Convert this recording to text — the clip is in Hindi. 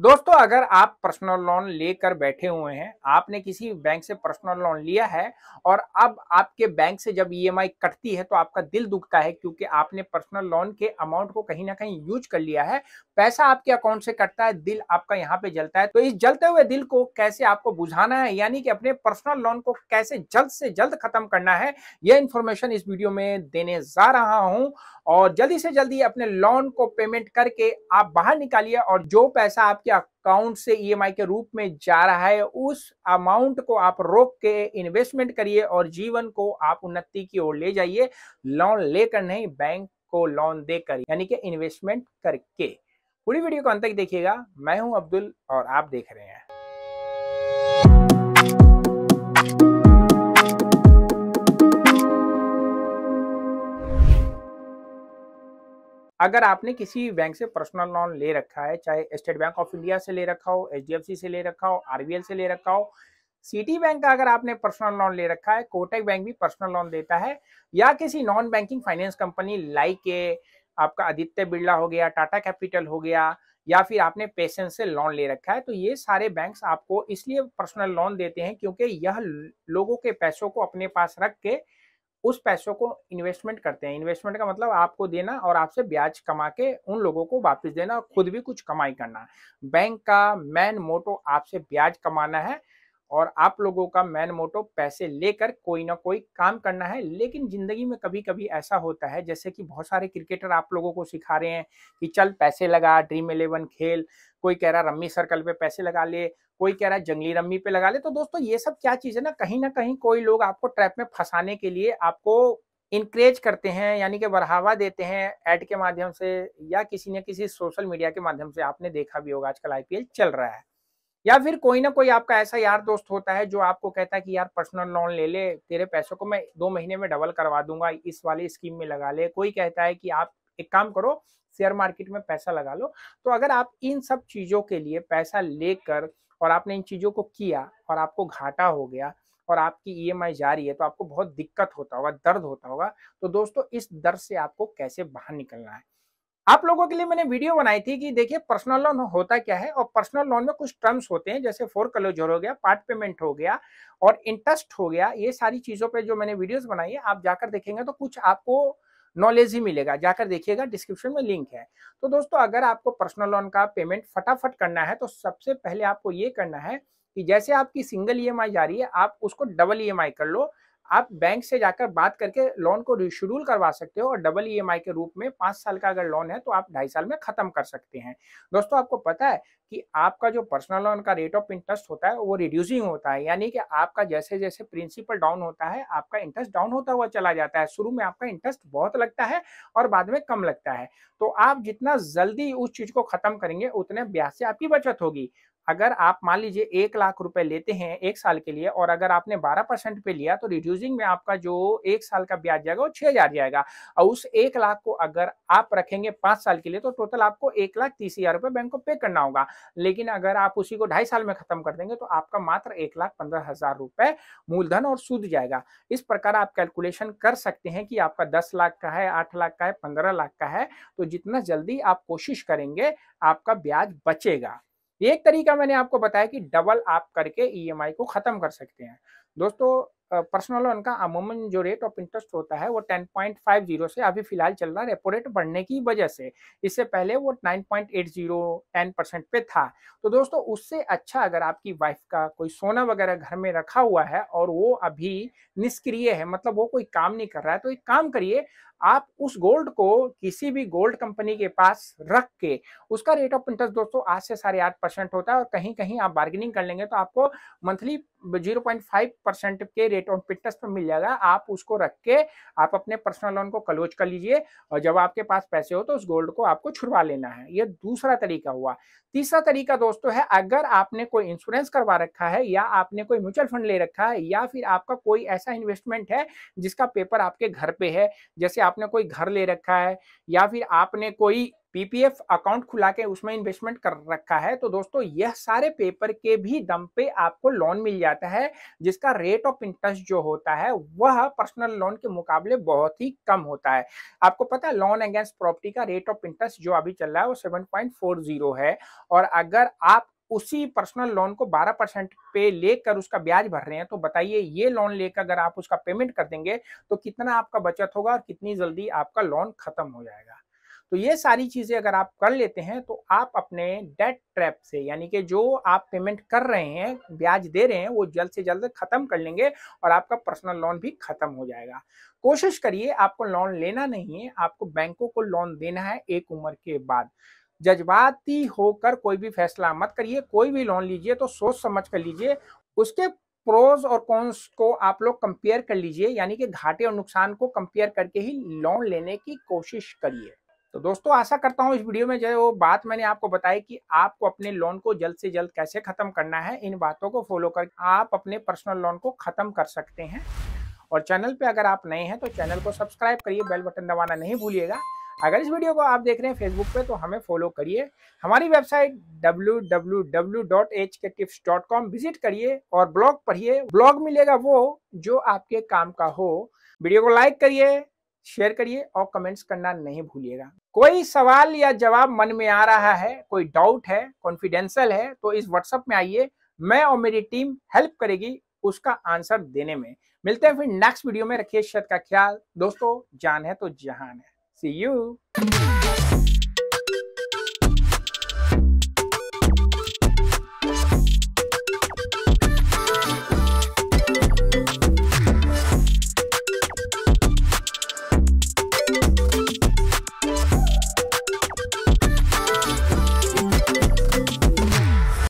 दोस्तों, अगर आप पर्सनल लोन लेकर बैठे हुए हैं, आपने किसी बैंक से पर्सनल लोन लिया है और अब आपके बैंक से जब ईएमआई कटती है तो आपका दिल दुखता है क्योंकि आपने पर्सनल लोन के अमाउंट को कहीं ना कहीं यूज़ कर लिया है। पैसा आपके अकाउंट से कटता है, दिल आपका यहाँ पे जलता है। तो इस जलते हुए दिल को कैसे आपको बुझाना है, यानी कि अपने पर्सनल लोन को कैसे जल्द से जल्द खत्म करना है, यह इंफॉर्मेशन इस वीडियो में देने जा रहा हूँ। और जल्दी से जल्दी अपने लोन को पेमेंट करके आप बाहर निकालिए और जो पैसा आपके अकाउंट से ईएमआई के रूप में जा रहा है, उस अमाउंट को आप रोक के इन्वेस्टमेंट करिए और जीवन को आप उन्नति की ओर ले जाइए। लोन लेकर नहीं बैंक को लोन देकर, यानी कि इन्वेस्टमेंट करके। पूरी वीडियो को अंत तक देखिएगा। मैं हूँ अब्दुल और आप देख रहे हैं। अगर आपने किसी बैंक से पर्सनल लोन ले रखा है, चाहे स्टेट बैंक ऑफ़ इंडिया से ले रखा हो एच से ले रखा हो, आरबीएल से ले रखा हो, सिटी बैंक का अगर आपने पर्सनल लोन ले रखा है, कोटक बैंक भी पर्सनल लोन देता है, या किसी non banking finance company like के आपका आदित्य बिरला हो गया, टाटा कैपिटल हो गया, या फिर आपने पेशेंस से लोन ले रखा है तो ये सारे बैंक्स आपको इसलिए पर्सनल लोन देते हैं क्योंकि यह लोगों के पैसों को अपने पास रख के उस पैसों को इन्वेस्टमेंट करते हैं। इन्वेस्टमेंट का मतलब आपको देना और आपसे ब्याज कमा के उन लोगों को वापस देना और खुद भी कुछ कमाई करना बैंक का मैन मोटो आपसे ब्याज कमाना है और आप लोगों का मैन मोटो पैसे लेकर कोई ना कोई काम करना है। लेकिन ज़िंदगी में कभी कभी ऐसा होता है, जैसे कि बहुत सारे क्रिकेटर आप लोगों को सिखा रहे हैं कि चल पैसे लगा, ड्रीम इलेवन खेल, कोई कह रहा रम्मी सर्कल पे पैसे लगा ले। कोई कह रहा है जंगली रम्मी पे लगा ले तो दोस्तों ये सब क्या चीज़ है ना, कहीं ना कहीं कोई लोग आपको ट्रैप में फंसाने के लिए आपको इंकरेज करते हैं, यानी कि बढ़ावा देते हैं एड के माध्यम से या किसी न किसी सोशल मीडिया के माध्यम से, आपने देखा भी होगा आजकल आईपीएल चल रहा है। या फिर कोई ना कोई आपका ऐसा यार दोस्त होता है जो आपको कहता है कि यार पर्सनल लोन ले ले, तेरे पैसों को मैं दो महीने में डबल करवा दूँगा, इस वाली स्कीम में लगा ले। कोई कहता है कि आप एक काम करो शेयर मार्केट में पैसा लगा लो। तो अगर आप इन सब चीज़ों के लिए पैसा लेकर और आपने इन चीज़ों को किया और आपको घाटा हो गया और आपकी ईएमआई जा रही है तो आपको बहुत दिक्कत होता होगा, दर्द होता होगा। तो दोस्तों, इस दर्द से आपको कैसे बाहर निकलना है? आप लोगों के लिए मैंने वीडियो बनाई थी कि देखिए पर्सनल लोन होता क्या है और पर्सनल लोन में कुछ टर्म्स होते हैं, जैसे फोर क्लोजर हो गया पार्ट पेमेंट हो गया और इंटरेस्ट हो गया, ये सारी चीज़ों पे जो मैंने वीडियोस बनाई है, आप जाकर देखेंगे तो कुछ आपको नॉलेज ही मिलेगा, जाकर देखिएगा, डिस्क्रिप्शन में लिंक है। तो दोस्तों, अगर आपको पर्सनल लोन का पेमेंट फटाफट करना है तो सबसे पहले आपको ये करना है कि जैसे आपकी सिंगल ई जा रही है, आप उसको डबल ई कर लो आप बैंक से जाकर बात करके लोन को रिशेड्यूल करवा सकते हो और डबल ईएमआई के रूप में पाँच साल का अगर लोन है तो आप ढाई साल में खत्म कर सकते हैं। दोस्तों, आपको पता है कि आपका जो पर्सनल लोन का रेट ऑफ़ इंटरेस्ट होता है वो रिड्यूसिंग होता है, यानी कि आपका जैसे जैसे प्रिंसिपल डाउन होता है, आपका इंटरेस्ट डाउन होता हुआ चला जाता है। शुरू में आपका इंटरेस्ट बहुत लगता है और बाद में कम लगता है। तो आप जितना जल्दी उस चीज़ को खत्म करेंगे, उतने ब्याज से आपकी बचत होगी। अगर आप मान लीजिए एक लाख रुपए लेते हैं एक साल के लिए और अगर आपने बारह परसेंट पे लिया तो रिड्यूसिंग में आपका जो एक साल का ब्याज जाएगा वो छह हज़ार जाएगा। और उस एक लाख को अगर आप रखेंगे पाँच साल के लिए तो टोटल आपको एक लाख तीस हज़ार रुपए बैंक को पे करना होगा। लेकिन अगर आप उसी को ढाई साल में खत्म कर देंगे तो आपका मात्र एक लाख पंद्रह हज़ार रुपए मूलधन और सूद जाएगा। इस प्रकार आप कैलकुलेशन कर सकते हैं कि आपका दस लाख का है, आठ लाख का है, पंद्रह लाख का है। तो जितना जल्दी आप कोशिश करेंगे, आपका ब्याज बचेगा। एक तरीका मैंने आपको बताया कि डबल आप करके ईएमआई को खत्म कर सकते हैं। दोस्तों पर्सनल लोन का अमूमन जो रेट ऑफ़ इंटरेस्ट होता है, वो 10.50 से अभी फ़िलहाल चल रहा है रेपो रेट बढ़ने की वजह से। इससे पहले वो 9.80 10 परसेंट पे था। तो दोस्तों, उससे अच्छा अगर आपकी वाइफ का कोई सोना वगैरह घर में रखा हुआ है और वो अभी निष्क्रिय है मतलब वो कोई काम नहीं कर रहा है तो एक काम करिए, आप उस गोल्ड को किसी भी गोल्ड कंपनी के पास रख के, उसका रेट ऑफ़ इंटरेस्ट दोस्तों आज से साढ़े आठ परसेंट होता है और कहीं कहीं आप बार्गेनिंग कर लेंगे तो आपको monthly zero point five percent के रेट ऑफ़ इंटरेस्ट पर मिल जाएगा, आप उसको रख के आप अपने पर्सनल लोन को क्लोज कर लीजिए और जब आपके पास पैसे हो तो उस गोल्ड को आपको छुड़वा लेना है। ये दूसरा तरीका हुआ। तीसरा तरीका दोस्तों है, अगर आपने कोई इंश्योरेंस करवा रखा है या आपने कोई म्यूचुअल फंड ले रखा है या फिर आपका कोई ऐसा इन्वेस्टमेंट है जिसका पेपर आपके घर पे है, जैसे आपने कोई घर ले रखा है या फिर आपने कोई पीपीएफ अकाउंट खुला के उसमें इन्वेस्टमेंट कर रखा है। तो दोस्तों, यह सारे पेपर के भी दम पे आपको लोन मिल जाता है, जिसका रेट ऑफ़ इंटरेस्ट जो होता है, वह पर्सनल लोन के मुकाबले बहुत ही कम होता है। आपको पता है लोन अगेंस्ट प्रॉपर्टी का रेट ऑफ़ इंटरेस्ट जो अभी चल रहा है, वो सेवन है। और अगर आप उसी पर्सनल लोन को 12 परसेंट पे लेकर उसका ब्याज भर रहे हैं तो बताइए, ये लोन लेकर अगर आप उसका पेमेंट कर देंगे तो कितना आपका बचत होगा और कितनी जल्दी आपका लोन खत्म हो जाएगा? तो ये सारी चीज़ें अगर आप कर लेते हैं तो आप अपने डेट ट्रैप से, यानी कि जो आप पेमेंट कर रहे हैं, ब्याज दे रहे हैं, वो जल्द से जल्द खत्म कर लेंगे और आपका पर्सनल लोन भी खत्म हो जाएगा। कोशिश करिए आपको लोन लेना नहीं है, आपको बैंकों को लोन देना है एक उम्र के बाद। जज्बाती होकर कोई भी फैसला मत करिए, कोई भी लोन लीजिए तो सोच समझ कर लीजिए। उसके प्रोज और कॉन्स को आप लोग कंपेयर कर लीजिए, यानी कि घाटे और नुकसान को कंपेयर करके ही लोन लेने की कोशिश करिए। तो दोस्तों, आशा करता हूँ इस वीडियो में जो बात मैंने आपको बताई कि आपको अपने लोन को जल्द से जल्द कैसे खत्म करना है, इन बातों को फॉलो कर आप अपने पर्सनल लोन को खत्म कर सकते हैं। और चैनल पे अगर आप नए हैं तो चैनल को सब्सक्राइब करिए बेल बटन दबाना नहीं भूलिएगा। अगर इस वीडियो को आप देख रहे हैं फेसबुक पे तो हमें फॉलो करिए। हमारी वेबसाइट www.hktips.com विज़िट करिए और ब्लॉग पढ़िए। ब्लॉग मिलेगा वो जो आपके काम का हो। वीडियो को लाइक करिए शेयर करिए और कमेंट्स करना नहीं भूलिएगा। कोई सवाल या जवाब मन में आ रहा है, कोई डाउट है कॉन्फिडेंशियल है तो इस व्हाट्सएप में आइए, मैं और मेरी टीम हेल्प करेगी उसका आंसर देने में। मिलते हैं फिर नेक्स्ट वीडियो में, रखिए शत का ख्याल। दोस्तों, जान है तो जहान है। सी यू